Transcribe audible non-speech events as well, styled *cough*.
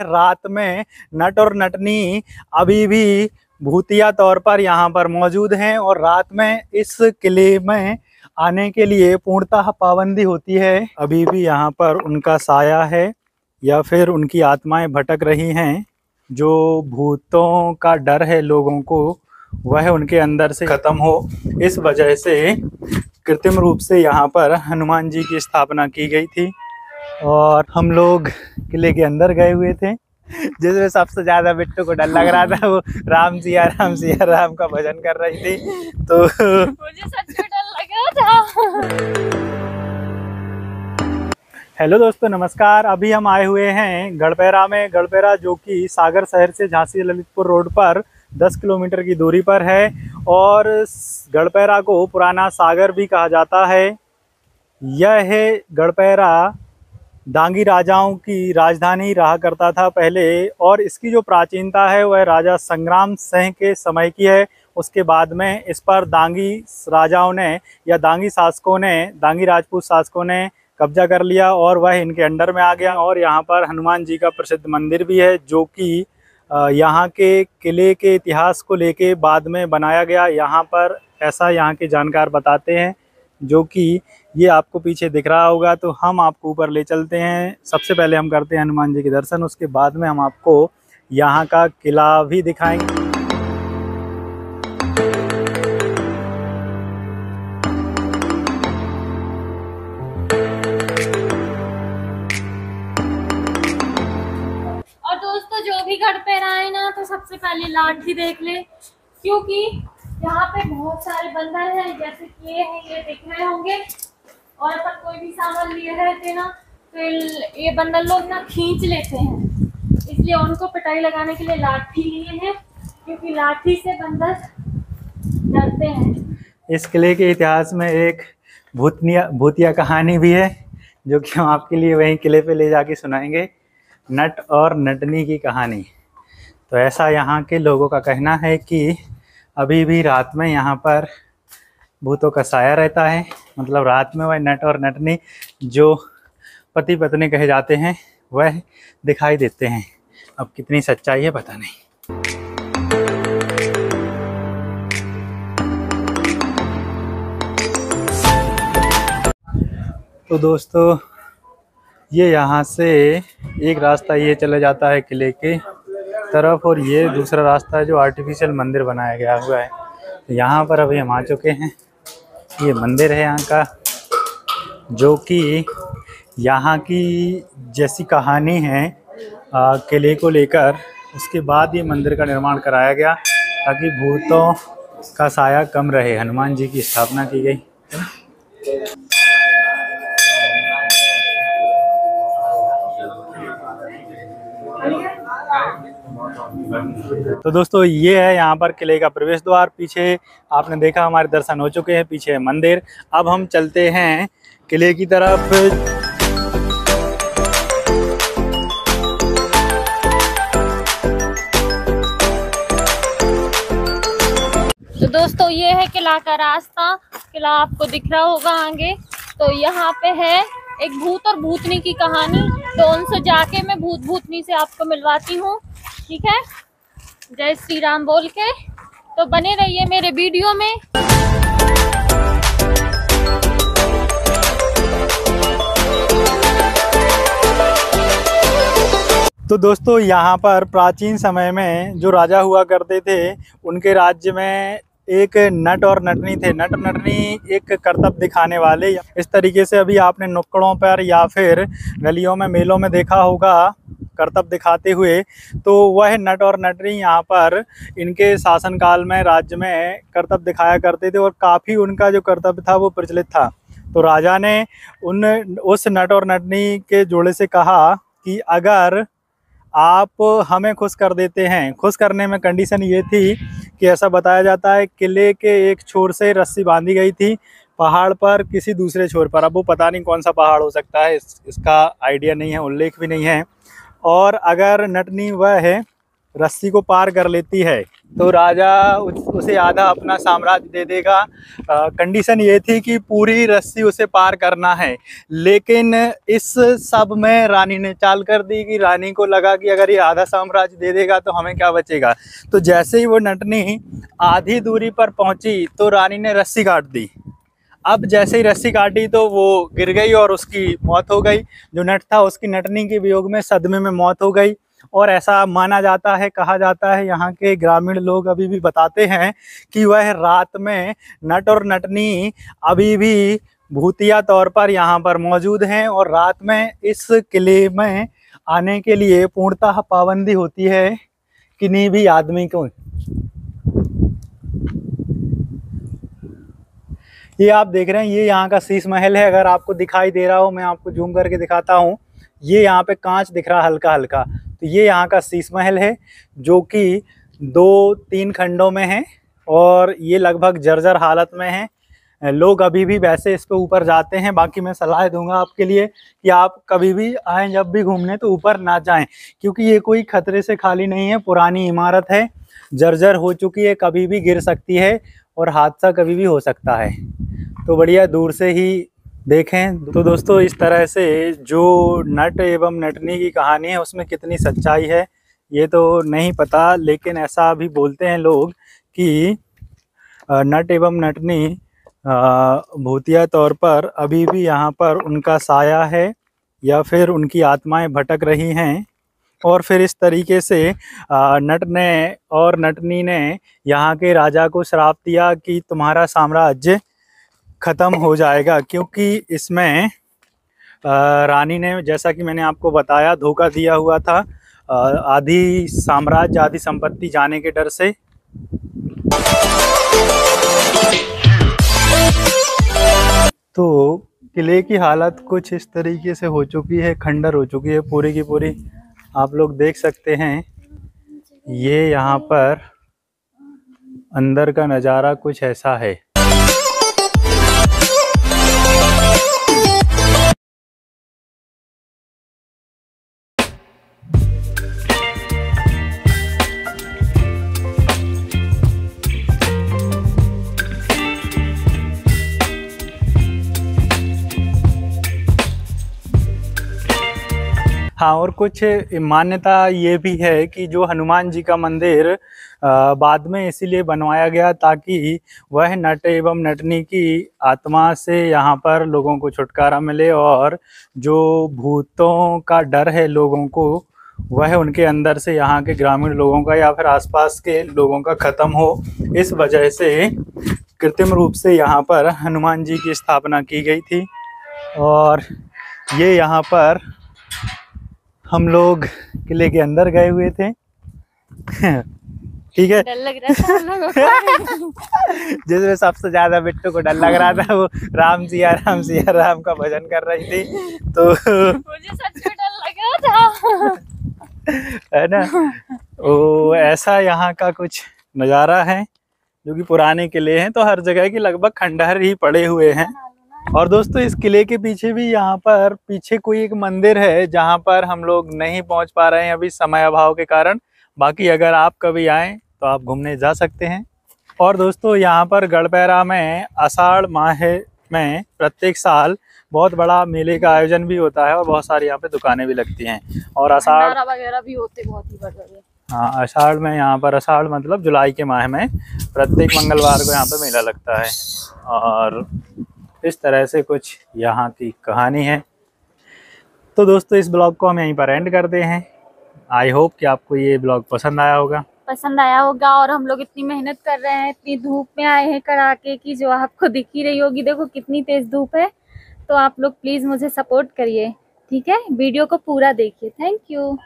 रात में नट और नटनी अभी भी भूतिया तौर पर यहाँ पर मौजूद हैं और रात में इस किले में आने के लिए पूर्णतः पाबंदी होती है। अभी भी यहाँ पर उनका साया है या फिर उनकी आत्माएँ भटक रही हैं। जो भूतों का डर है लोगों को, वह उनके अंदर से खत्म हो। इस वजह से कृत्रिम रूप से यहाँ पर हनुमान जी की स्थापना की गई थी। और हम लोग किले के अंदर गए हुए थे। जिसमें सबसे ज़्यादा बिट्टू को डर लग रहा था वो राम सिया राम सिया राम का भजन कर रही थी। तो मुझे सच में डर लग रहा था। हेलो दोस्तों नमस्कार। अभी हम आए हुए हैं गढ़पेरा में। गढ़पेरा जो कि सागर शहर से झांसी ललितपुर रोड पर 10 किलोमीटर की दूरी पर है और गढ़पेरा को पुराना सागर भी कहा जाता है। यह है गढ़पेरा दांगी राजाओं की राजधानी रहा करता था पहले, और इसकी जो प्राचीनता है वह राजा संग्राम सिंह के समय की है। उसके बाद में इस पर दांगी राजाओं ने या दांगी शासकों ने दांगी राजपूत शासकों ने कब्जा कर लिया और वह इनके अंडर में आ गया। और यहाँ पर हनुमान जी का प्रसिद्ध मंदिर भी है, जो कि यहाँ के किले के इतिहास को लेके बाद में बनाया गया। यहाँ पर ऐसा यहाँ के जानकार बताते हैं। जो कि ये आपको पीछे दिख रहा होगा तो हम आपको ऊपर ले चलते हैं। सबसे पहले हम करते हैं हनुमान जी के दर्शन, उसके बाद में हम आपको यहाँ का किला भी दिखाएँगे। और दोस्तों, जो भी घर पे आए ना तो सबसे पहले लाठी देख ले, क्योंकि यहाँ पे बहुत सारे बंधन हैं, जैसे कि ये हैं, ये दिख रहे होंगे। और पर कोई भी सामान लिए रहते ना तो ये बंदर लोग ना खींच लेते हैं। इसलिए उनको पिटाई लगाने के लिए लाठी लिए हैं, क्योंकि लाठी से बंदर डरते हैं। इस किले के इतिहास में एक भूतनिया, भूतिया कहानी भी है, जो कि हम आपके लिए वहीं किले पे ले जाके सुनाएँगे। नट और नटनी की कहानी। तो ऐसा यहाँ के लोगों का कहना है कि अभी भी रात में यहाँ पर भूतों का साया रहता है। मतलब रात में वह नट और नटनी जो पति पत्नी कहे जाते हैं, वह दिखाई देते हैं। अब कितनी सच्चाई है पता नहीं। तो दोस्तों, ये यहाँ से एक रास्ता ये चला जाता है किले के। तरफ़ और ये दूसरा रास्ता है जो आर्टिफिशियल मंदिर बनाया गया हुआ है। यहाँ पर अभी हम आ चुके हैं। ये मंदिर है यहाँ का, जो कि यहाँ की जैसी कहानी है किले को लेकर। उसके बाद ये मंदिर का निर्माण कराया गया, ताकि भूतों का साया कम रहे। हनुमान जी की स्थापना की गई। तो दोस्तों, ये है यहाँ पर किले का प्रवेश द्वार। पीछे आपने देखा, हमारे दर्शन हो चुके हैं। पीछे है मंदिर। अब हम चलते हैं किले की तरफ़। तो दोस्तों, ये है किला का रास्ता। किला आपको दिख रहा होगा आगे। तो यहाँ पे है एक भूत और भूतनी की कहानी। तो उनसे जाके मैं भूत भूतनी से आपको मिलवाती हूँ। ठीक है? जय श्री राम बोल के। तो बने रहिए मेरे वीडियो में। तो दोस्तों, यहाँ पर प्राचीन समय में जो राजा हुआ करते थे, उनके राज्य में एक नट और नटनी थे। नट, नटनी एक करतब दिखाने वाले। इस तरीके से अभी आपने नुक्कड़ों पर या फिर गलियों में, मेलों में देखा होगा करतब दिखाते हुए। तो वह नट और नटनी यहाँ पर इनके शासनकाल में, राज्य में करतब दिखाया करते थे और काफ़ी उनका जो कर्तव्य था वो प्रचलित था। तो राजा ने उन, उस नट और नटनी के जोड़े से कहा कि अगर आप हमें खुश कर देते हैं। खुश करने में कंडीशन ये थी कि ऐसा बताया जाता है किले के एक छोर से रस्सी बांधी गई थी पहाड़ पर किसी दूसरे छोर पर। अब वो पता नहीं कौन सा पहाड़ हो सकता है इस, इसका आइडिया नहीं है उल्लेख भी नहीं है। और अगर नटनी वह है रस्सी को पार कर लेती है तो राजा उस, उसे आधा अपना साम्राज्य दे देगा। कंडीशन ये थी कि पूरी रस्सी उसे पार करना है। लेकिन इस सब में रानी ने चाल कर दी कि रानी को लगा कि अगर ये आधा साम्राज्य दे देगा तो हमें क्या बचेगा। तो जैसे ही वो नटनी आधी दूरी पर पहुँची तो रानी ने रस्सी काट दी। अब जैसे ही रस्सी काटी तो वो गिर गई और उसकी मौत हो गई। जो नट था उसकी नटनी के वियोग में सदमे में मौत हो गई। और ऐसा माना जाता है, कहा जाता है, यहाँ के ग्रामीण लोग अभी भी बताते हैं कि वह रात में नट और नटनी अभी भी भूतिया तौर पर यहाँ पर मौजूद हैं और रात में इस किले में आने के लिए पूर्णतः पाबंदी होती है किन्हीं भी आदमी को। ये आप देख रहे हैं, ये यहाँ का शीश महल है। अगर आपको दिखाई दे रहा हो, मैं आपको जूम करके दिखाता हूँ। ये यहाँ पे कांच दिख रहा हल्का हल्का तो ये यहाँ का शीश महल है, जो कि दो तीन खंडों में है और ये लगभग जर्जर हालत में है। लोग अभी भी वैसे इस पे ऊपर जाते हैं, बाकी मैं सलाह दूँगा आपके लिए कि आप कभी भी आएँ, जब भी घूमने तो ऊपर ना जाएँ, क्योंकि ये कोई खतरे से खाली नहीं है, पुरानी इमारत है, जर्जर हो चुकी है, कभी भी गिर सकती है और हादसा कभी भी हो सकता है। तो बढ़िया, दूर से ही देखें। तो दोस्तों, इस तरह से जो नट एवं नटनी की कहानी है, उसमें कितनी सच्चाई है, ये तो नहीं पता, लेकिन ऐसा भी बोलते हैं लोग कि नट एवं नटनी भूतिया तौर पर अभी भी यहाँ पर उनका साया है, या फिर उनकी आत्माएँ भटक रही हैं। और फिर इस तरीके से नट ने और नटनी ने यहाँ के राजा को श्राप दिया कि तुम्हारा साम्राज्य ख़त्म हो जाएगा, क्योंकि इसमें रानी ने, जैसा कि मैंने आपको बताया, धोखा दिया हुआ था आधी साम्राज्य आधी संपत्ति जाने के डर से। तो किले की हालत कुछ इस तरीके से हो चुकी है, खंडर हो चुकी है, पूरी की पूरी। आप लोग देख सकते हैं, ये यहाँ पर अंदर का नज़ारा कुछ ऐसा है। हाँ और कुछ मान्यता ये भी है कि जो हनुमान जी का मंदिर बाद में इसीलिए बनवाया गया ताकि वह नट एवं नटनी की आत्मा से यहाँ पर लोगों को छुटकारा मिले और जो भूतों का डर है लोगों को, वह उनके अंदर से यहाँ के ग्रामीण लोगों का या फिर आसपास के लोगों का ख़त्म हो। इस वजह से कृत्रिम रूप से यहाँ पर हनुमान जी की स्थापना की गई थी और ये यहाँ पर हम लोग किले के अंदर गए हुए थे। ठीक है? डर लग रहा था *laughs* जिसमें सबसे ज़्यादा बिट्टू को डर लग रहा था वो राम सिया राम सिया राम का भजन कर रही थी। तो मुझे सच में डर लग रहा था। है ना? वो ऐसा यहाँ का कुछ नज़ारा है जो कि पुराने किले हैं तो हर जगह की लगभग खंडहर ही पड़े हुए हैं और दोस्तों इस किले के पीछे भी यहाँ पर पीछे कोई एक मंदिर है जहाँ पर हम लोग नहीं पहुँच पा रहे हैं अभी समय अभाव के कारण। बाकी अगर आप कभी आएँ तो आप घूमने जा सकते हैं। और दोस्तों यहाँ पर गढ़पैरा में अषाढ़ माह में प्रत्येक साल बहुत बड़ा मेले का आयोजन भी होता है और बहुत सारी यहाँ पे दुकानें भी लगती हैं। और अषाढ़ वगैरह भी होते बहुत ही बड़े हाँ अषाढ़ में यहाँ पर अषाढ़ मतलब जुलाई के माह में प्रत्येक मंगलवार को यहाँ पे मेला लगता है। और इस तरह से कुछ यहाँ की कहानी है। तो दोस्तों, इस ब्लॉग को हम यहीं पर एंड करते हैं। आई होप कि आपको ये ब्लॉग पसंद आया होगा। पसंद आया होगा और हम लोग इतनी मेहनत कर रहे हैं, इतनी धूप में आए हैं कराके की जो आपको दिख ही रही होगी, देखो कितनी तेज धूप है। तो आप लोग प्लीज़ मुझे सपोर्ट करिए, ठीक है? वीडियो को पूरा देखिए। Thank you